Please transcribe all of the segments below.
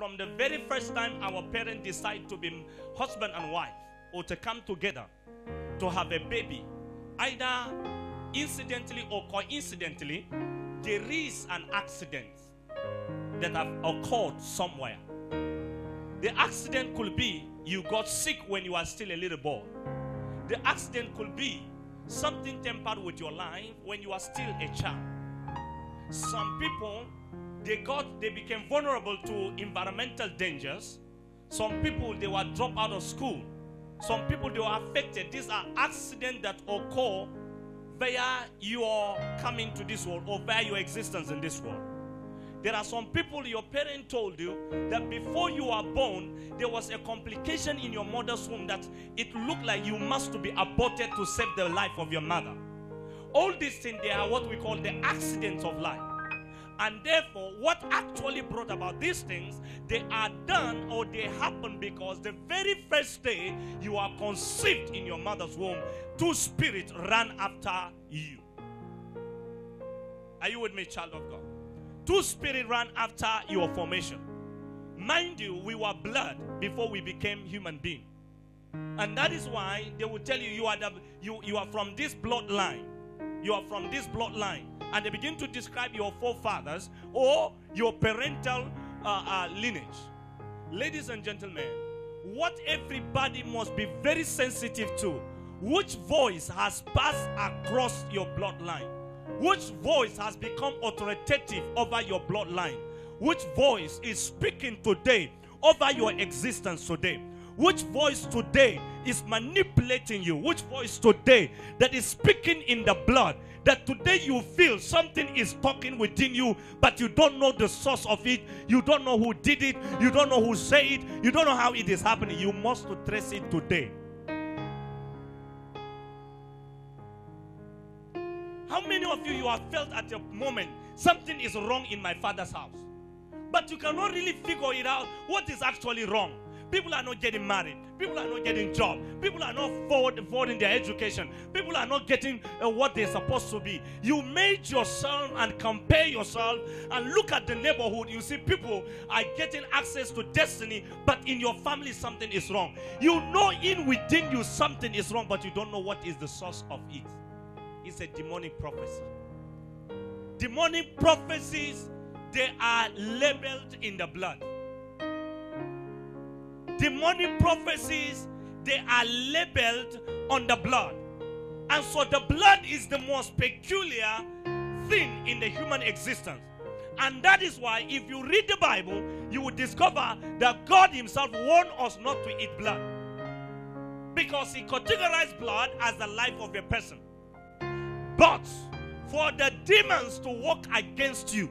from the very first time our parents decide to be husband and wife or to come together to have a baby, either incidentally or coincidentally, there is an accident that have occurred somewhere. The accident could be you got sick when you are still a little boy. The accident could be something tempered with your life when you are still a child. Some people they got they became vulnerable to environmental dangers. Some people they were dropped out of school. Some people they were affected. These are accidents that occur via your coming to this world or via your existence in this world. There are some people your parent told you that before you are born, there was a complication in your mother's womb that it looked like you must be aborted to save the life of your mother. All these things, they are what we call the accidents of life. And therefore, what actually brought about these things, they are done or they happen because the very first day you are conceived in your mother's womb, two spirits ran after you. Are you with me, child of God? Two spirits ran after your formation. Mind you, we were blood before we became human beings. And that is why they will tell you you are, the, you, you are from this bloodline. You are from this bloodline and they begin to describe your forefathers or your parental uh, uh, lineage. Ladies and gentlemen, what everybody must be very sensitive to which voice has passed across your bloodline, which voice has become authoritative over your bloodline, which voice is speaking today over your existence today. Which voice today is manipulating you? Which voice today that is speaking in the blood that today you feel something is talking within you, but you don't know the source of it, you don't know who did it, you don't know who said it, you don't know how it is happening. You must trace it today. How many of you you have felt at a moment something is wrong in my father's house? But you cannot really figure it out what is actually wrong. People are not getting married. People are not getting job. People are not forward, forward in their education. People are not getting uh, what they're supposed to be. You made yourself and compare yourself and look at the neighborhood. You see people are getting access to destiny, but in your family something is wrong. You know in within you something is wrong, but you don't know what is the source of it. It's a demonic prophecy. Demonic prophecies, they are labeled in the blood demonic prophecies, they are labeled on the blood. And so the blood is the most peculiar thing in the human existence. And that is why, if you read the Bible, you will discover that God Himself warned us not to eat blood. Because He categorized blood as the life of a person. But for the demons to work against you,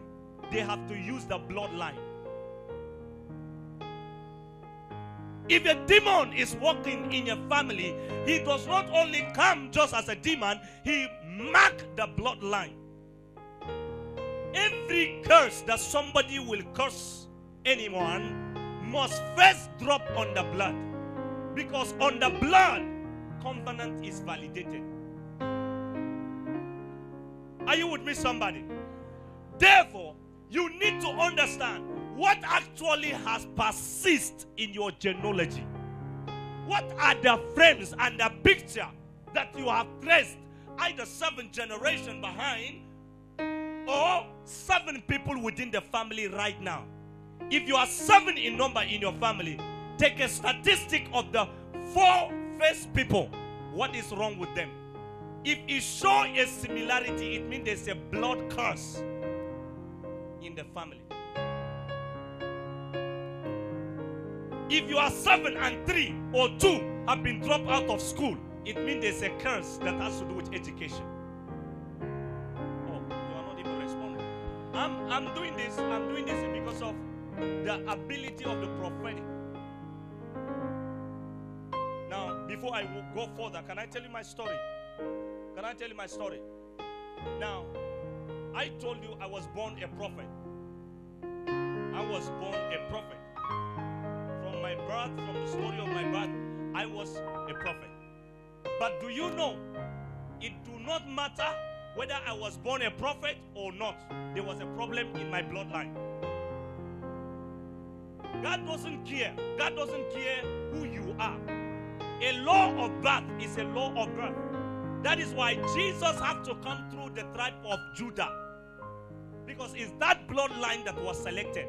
they have to use the bloodline. If a demon is working in your family, he does not only come just as a demon, he mark the bloodline. Every curse that somebody will curse anyone must first drop on the blood. Because on the blood, covenant is validated. Are you with me, somebody? Therefore, you need to understand what actually has persisted in your genealogy? What are the frames and the picture that you have traced either seven generation behind or seven people within the family right now? If you are seven in number in your family, take a statistic of the four first people. What is wrong with them? If it show a similarity, it means there's a blood curse in the family. If you are seven and three or two have been dropped out of school, it means there's a curse that has to do with education. Oh, you are not even responding. I'm, I'm doing this. I'm doing this because of the ability of the prophetic. Now, before I go further, can I tell you my story? Can I tell you my story? Now, I told you I was born a prophet. I was born a prophet birth, from the story of my birth, I was a prophet. But do you know, it do not matter whether I was born a prophet or not. There was a problem in my bloodline. God doesn't care. God doesn't care who you are. A law of birth is a law of birth. That is why Jesus had to come through the tribe of Judah. Because it's that bloodline that was selected.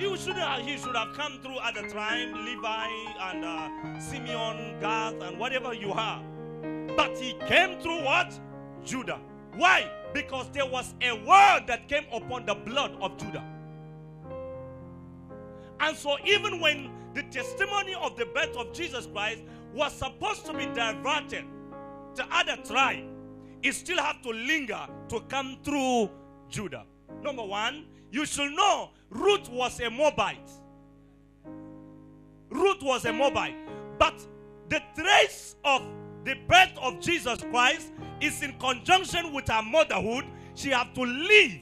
He should have, he should have come through at the time, Levi and uh, Simeon, Gad, and whatever you have. But he came through what? Judah. Why? Because there was a word that came upon the blood of Judah. And so, even when the testimony of the birth of Jesus Christ was supposed to be diverted to other tribe, it still had to linger to come through Judah. Number one, you should know Ruth was a Moabite. Ruth was a Moabite. But the trace of the birth of Jesus Christ is in conjunction with her motherhood. She had to leave.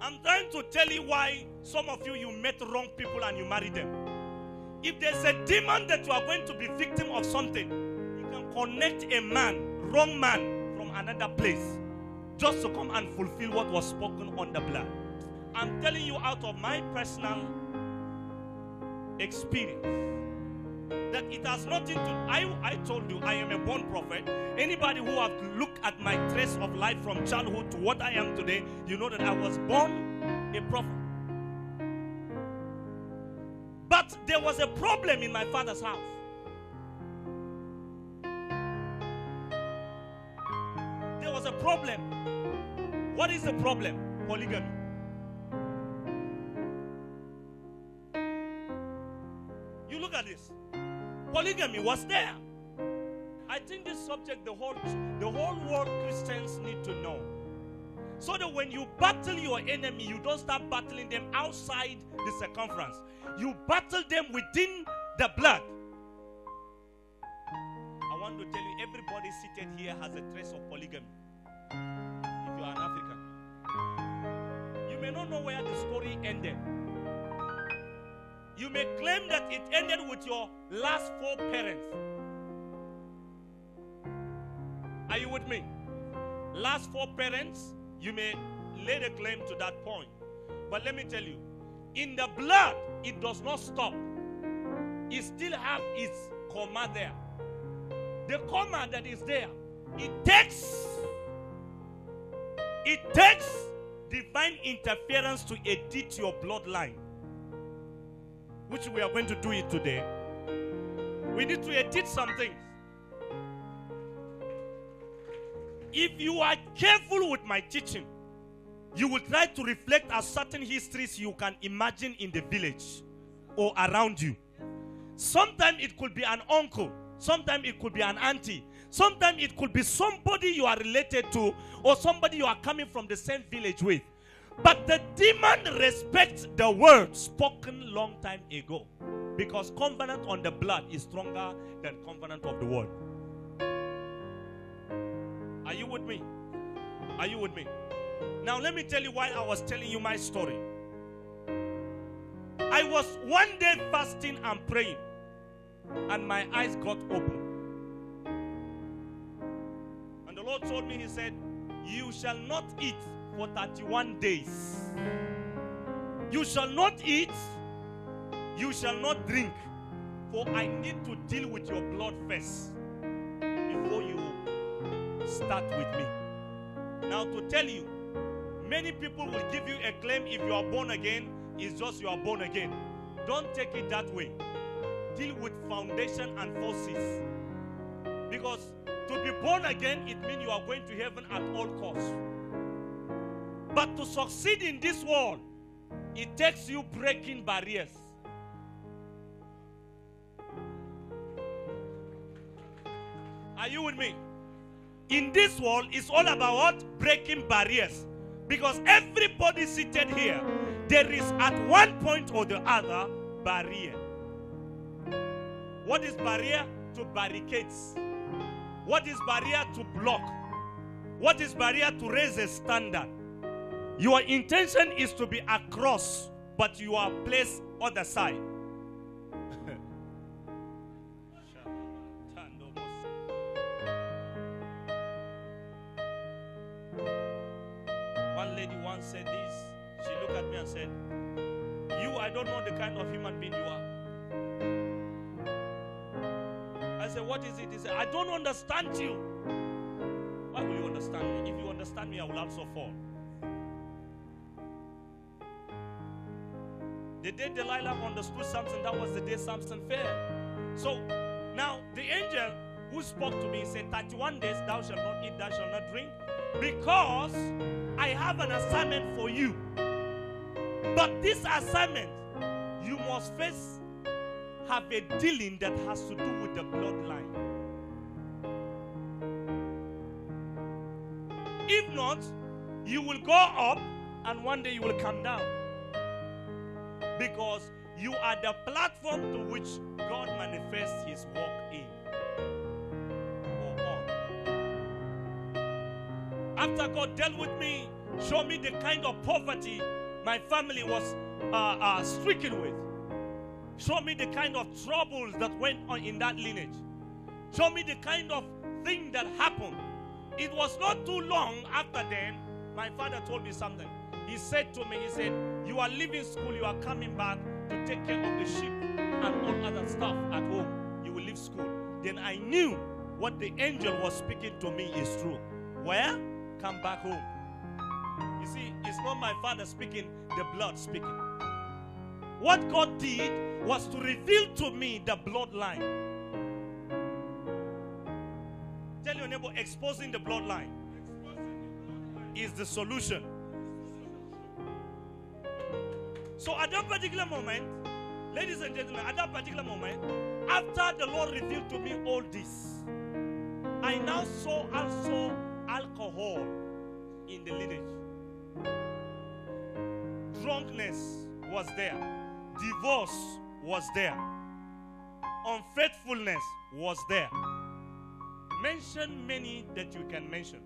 I'm trying to tell you why some of you you met wrong people and you married them. If there's a demon that you are going to be victim of something, you can connect a man, wrong man, from another place just to come and fulfill what was spoken on the blood. I'm telling you out of my personal experience that it has nothing to I, I told you I am a born prophet. Anybody who have looked at my trace of life from childhood to what I am today, you know that I was born a prophet. But there was a problem in my father's house. There was a problem. What is the problem? Polygamy. You look at this. Polygamy was there. I think this subject the whole the whole world Christians need to know. So that when you battle your enemy, you don't start battling them outside the circumference. You battle them within the blood. I want to tell you, everybody seated here has a trace of polygamy. Ended. You may claim that it ended with your last four parents. Are you with me? Last four parents, you may lay the claim to that point. But let me tell you, in the blood, it does not stop. It still have its comma there. The comma that is there, it takes it takes divine interference to edit your bloodline which we are going to do it today, we need to edit some things. If you are careful with my teaching, you will try to reflect a certain histories you can imagine in the village or around you. Sometimes it could be an uncle, sometimes it could be an auntie, sometimes it could be somebody you are related to or somebody you are coming from the same village with. But the demon respects the word spoken long time ago. Because covenant on the blood is stronger than covenant of the word. Are you with me? Are you with me? Now let me tell you why I was telling you my story. I was one day fasting and praying, and my eyes got open. Lord told me, He said, You shall not eat for 31 days. You shall not eat, you shall not drink, for I need to deal with your blood first before you start with me. Now, to tell you, many people will give you a claim if you are born again, it's just you are born again. Don't take it that way. Deal with foundation and forces. Because to be born again, it means you are going to heaven at all costs. But to succeed in this world, it takes you breaking barriers. Are you with me? In this world, it's all about what? Breaking barriers. Because everybody seated here, there is at one point or the other barrier. What is barrier? To barricades. What is barrier? To block. What is barrier? To raise a standard. Your intention is to be across, but you are placed on the side. one lady once said this. She looked at me and said, You, I don't know the kind of human being you are. Said, What is it? He said, I don't understand you. Why will you understand me? If you understand me, I will also fall. The day Delilah understood Samson, that was the day Samson fell. So now the angel who spoke to me said, 31 days thou shalt not eat, thou shalt not drink, because I have an assignment for you. But this assignment, you must first have a dealing that has to do with the bloodline. If not, you will go up and one day you will come down. Because you are the platform to which God manifests his work in. After God dealt with me, showed me the kind of poverty my family was uh, uh, stricken with. Show me the kind of troubles that went on in that lineage. Show me the kind of thing that happened. It was not too long after then, my father told me something. He said to me, He said, You are leaving school, you are coming back to take care of the sheep and all other stuff at home. You will leave school. Then I knew what the angel was speaking to me is true. Where? Come back home. You see, it's not my father speaking, the blood speaking. What God did was to reveal to me the bloodline. Tell your neighbor, exposing the bloodline is the solution. So at that particular moment, ladies and gentlemen, at that particular moment, after the Lord revealed to me all this, I now saw also alcohol in the lineage. Drunkenness was there. Divorce was there. Unfaithfulness was there. Mention many that you can mention.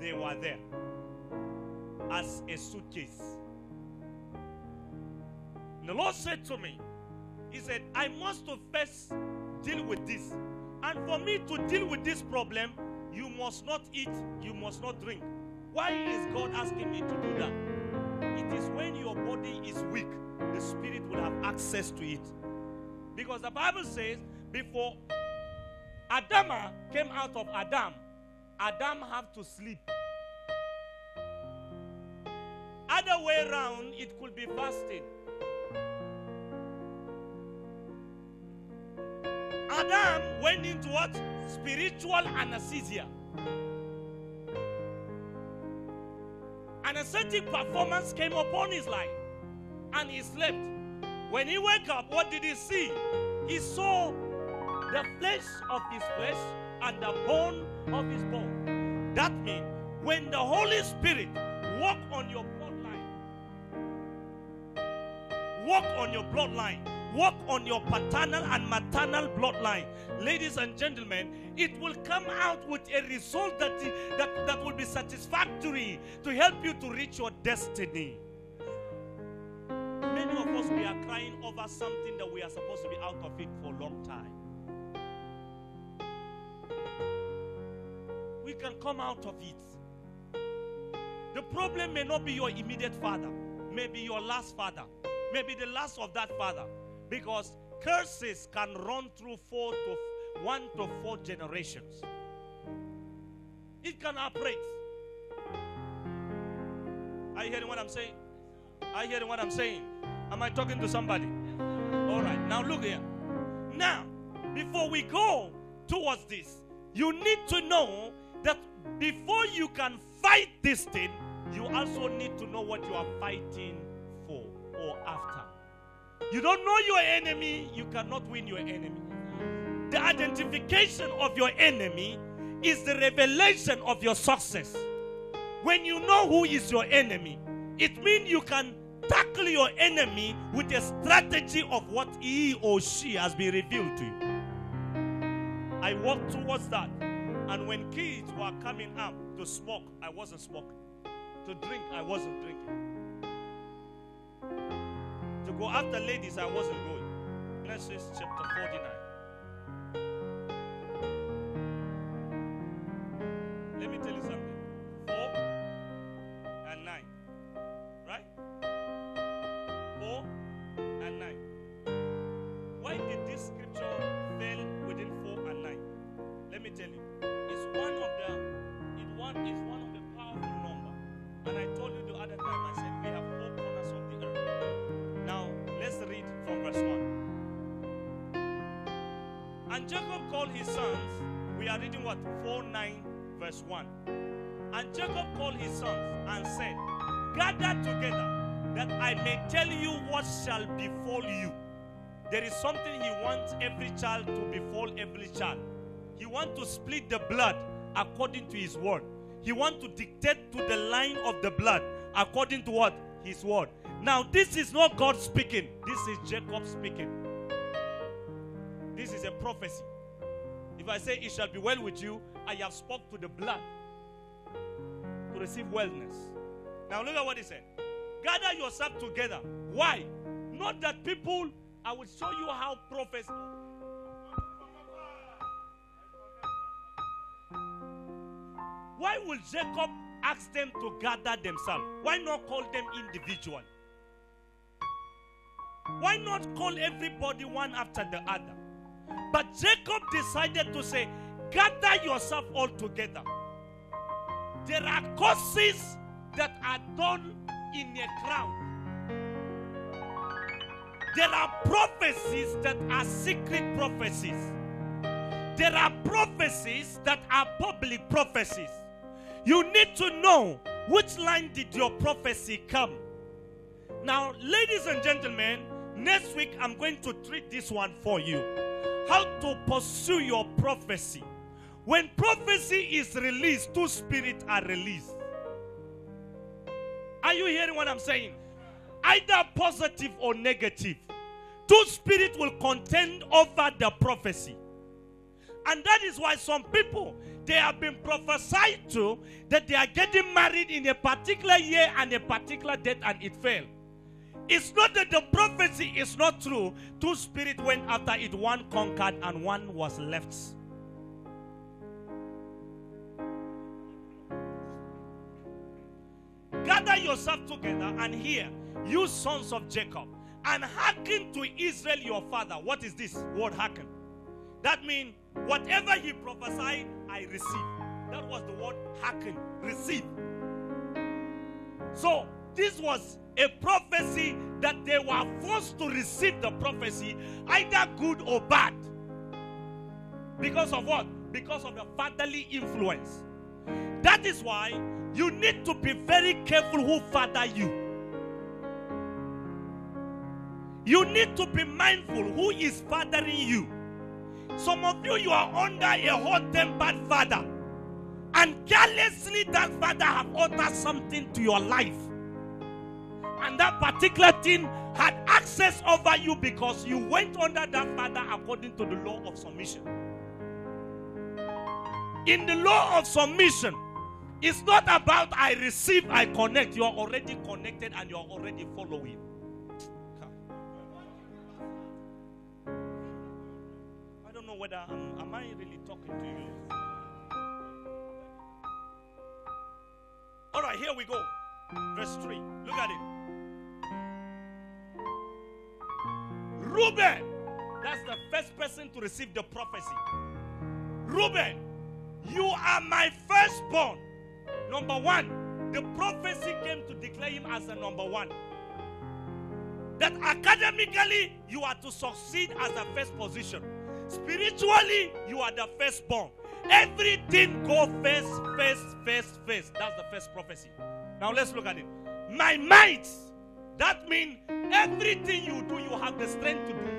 They were there as a suitcase. The Lord said to me, He said, I must first deal with this. And for me to deal with this problem, you must not eat, you must not drink. Why is God asking me to do that? It is when your body is weak, the spirit will have access to it. Because the Bible says, before Adama came out of Adam, Adam have to sleep. Other way around, it could be fasting. Adam went into what? Spiritual anesthesia. Ascetic performance came upon his life and he slept. When he woke up, what did he see? He saw the flesh of his flesh and the bone of his bone. That means when the Holy Spirit walk on your bloodline, walk on your bloodline, walk on your paternal and maternal bloodline, ladies and gentlemen, it will come out with a result that, that, that will be satisfactory to help you to reach your destiny. Many of us, we are crying over something that we are supposed to be out of it for a long time. We can come out of it. The problem may not be your immediate father, maybe your last father, maybe the last of that father, because curses can run through four to one to four generations. It can operate. Are you hearing what I'm saying? Are you hearing what I'm saying? Am I talking to somebody? All right. Now look here. Now, before we go towards this, you need to know that before you can fight this thing, you also need to know what you are fighting for or after. You don't know your enemy, you cannot win your enemy. The identification of your enemy is the revelation of your success. When you know who is your enemy, it means you can tackle your enemy with a strategy of what he or she has been revealed to you. I walked towards that. And when kids were coming up to smoke, I wasn't smoking. To drink, I wasn't drinking. Go after ladies, I wasn't going. Genesis chapter 49. His sons, we are reading what? 4 9, verse 1. And Jacob called his sons and said, Gather together, that I may tell you what shall befall you. There is something he wants every child to befall every child. He wants to split the blood according to his word. He wants to dictate to the line of the blood according to what? His word. Now, this is not God speaking. This is Jacob speaking. This is a prophecy. If I say it shall be well with you, I have spoke to the blood to receive wellness. Now look at what he said. Gather yourself together. Why? Not that people, I will show you how prophecy. Why will Jacob ask them to gather themselves? Why not call them individual? Why not call everybody one after the other? But Jacob decided to say, gather yourself all together. There are causes that are done in a crowd. There are prophecies that are secret prophecies. There are prophecies that are public prophecies. You need to know which line did your prophecy come. Now, ladies and gentlemen, next week I'm going to treat this one for you. How to pursue your prophecy. When prophecy is released, two spirits are released. Are you hearing what I'm saying? Either positive or. Two spirits will contend over the prophecy. And that is why some people they have been prophesied to that they are getting married in a particular year and a particular date and it failed. It's not that the prophecy is not true. Two spirits went after it, one conquered and one was left. Gather yourself together and hear, you sons of Jacob, and hearken to Israel your father. What is this word hearken? That means whatever he prophesied, I receive. That was the word hearken, receive. So this was a prophecy that they were forced to receive the prophecy, either good or bad. Because of what? Because of the fatherly influence. That is why you need to be very careful who father you. You need to be mindful who is fathering you. Some of you, you are under a hot-tempered father. And carelessly that father have uttered something to your life. And that particular thing had access over you because you went under that father according to the law of submission. In the law of submission, it's not about I receive, I connect. You are already connected and you are already following. I don't know whether I'm, am I really talking to you. All right, here we go. Verse 3. Look at it. Reuben, that's the first person to receive the prophecy. Reuben, you are my firstborn. Number one, the prophecy came to declare him as the number one. That academically, you are to succeed as the first position. Spiritually, you are the firstborn. Everything go first, first, first, first. That's the first prophecy. Now let's look at it. My might. That means everything you do, you have the strength to do.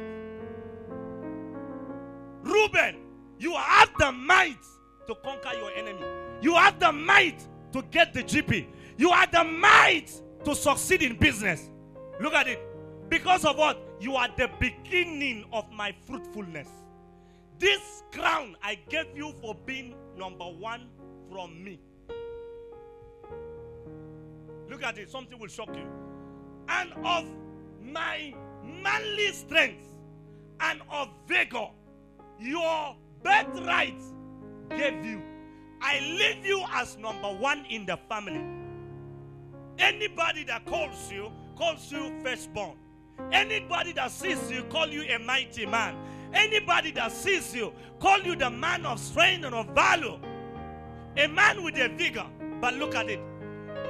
Reuben, you have the might to conquer your enemy. You have the might to get the GP. You have the might to succeed in business. Look at it. Because of what? You are the beginning of my fruitfulness. This crown I gave you for being number one from me. Look at it. Something will shock you. And of my manly strength and of vigor, your birthright gave you. I leave you as number one in the family. Anybody that calls you, calls you firstborn. Anybody that sees you, call you a mighty man. Anybody that sees you, call you the man of strength and of valor. A man with a vigor. But look at it.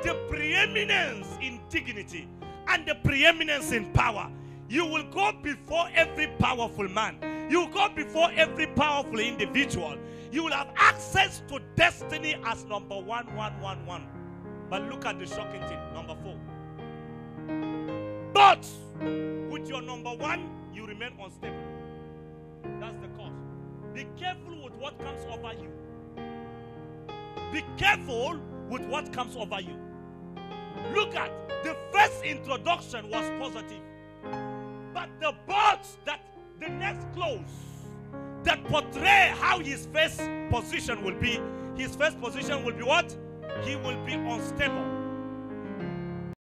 The preeminence in dignity and the preeminence in power. You will go before every powerful man. You go before every powerful individual. You will have access to destiny as number one, one, one, one. But look at the shocking thing. Number four. But with your number one, you remain unstable. That's the cause. Be careful with what comes over you. Be careful with what comes over you. Look at the first introduction was positive. But the birds that the next close that portray how his first position will be, his first position will be what? He will be unstable.